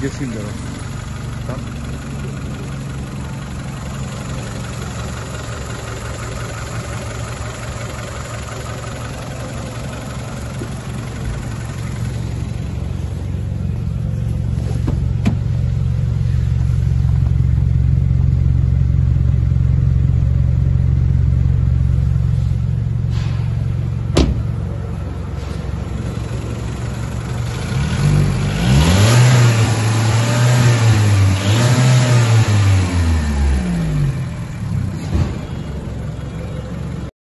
Geçeyim de ben.